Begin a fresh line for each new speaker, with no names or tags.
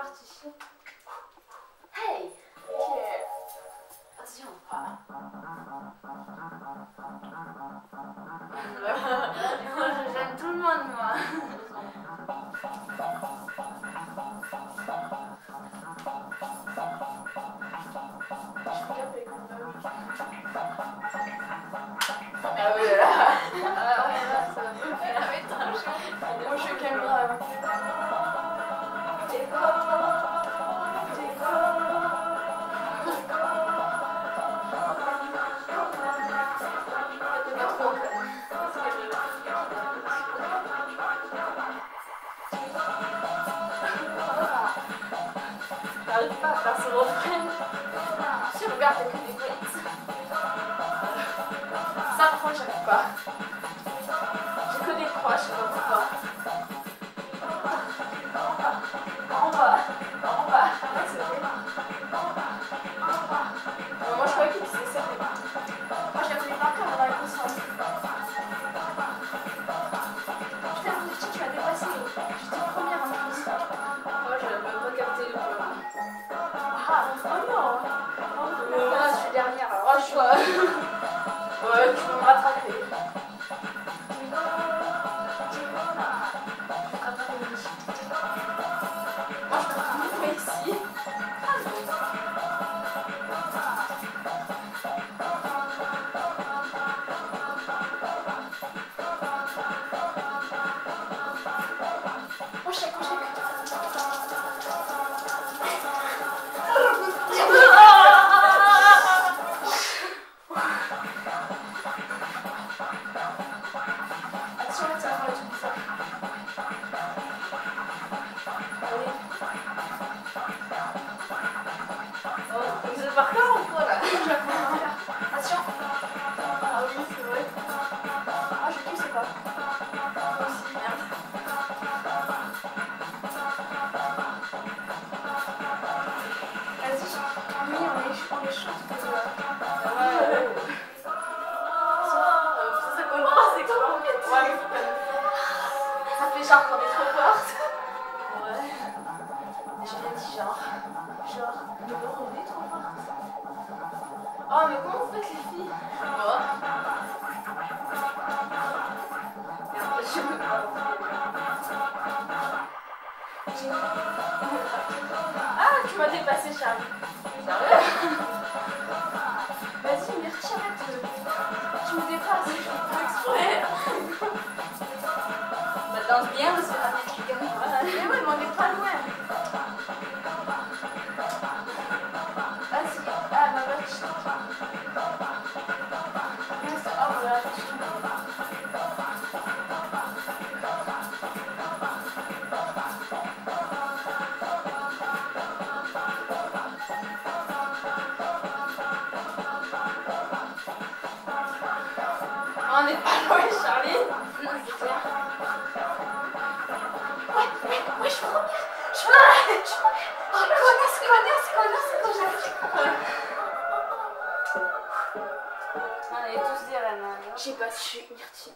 parti. Hey Ok. Attention. gêne tout le monde, moi. J'arrive pas à faire ce refrain. Si, regarde. Ça, pas. je suis.
Ouais, tu peux me rattraper.
Je peux ici. Genre qu'on est trop forte.
Ouais.
J'ai bien dit genre. Genre, on est trop forte. Oh, mais comment vous faites les filles. Ah, tu m'as dépassé, Charlie.
Sérieux
Vas-y, Myrtille, arrête. Est pas loin, Charlie. Ouais, ouais, ouais, je suis première. Je suis première. Je première. Oh, connasse, connasse, connasse, connasse.
On est tous des reines. hein.
J'ai pas su, Myrtille.